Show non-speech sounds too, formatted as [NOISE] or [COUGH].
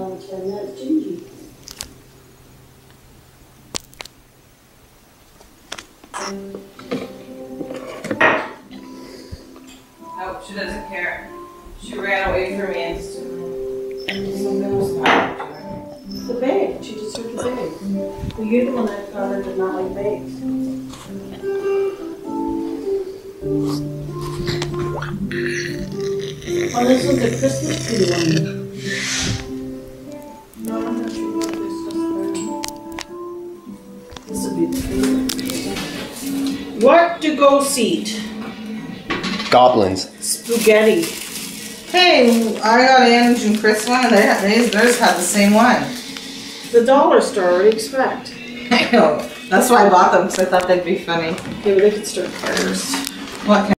on ten, that's Gingy. Nope, she doesn't care. She ran away from me instantly. Something was happening. The bag, she just took the bag. Well, you're the one that got her to not like bags. Oh, this was the Christmas tree one. This is. Would be the What to go seat? Goblins. Spaghetti. Hey, I got Ange and Chris one, and they, they, theirs had the same one. The dollar store, what do you expect? I [LAUGHS] know. That's why I bought them, because I thought they'd be funny. Yeah, but they could start first. What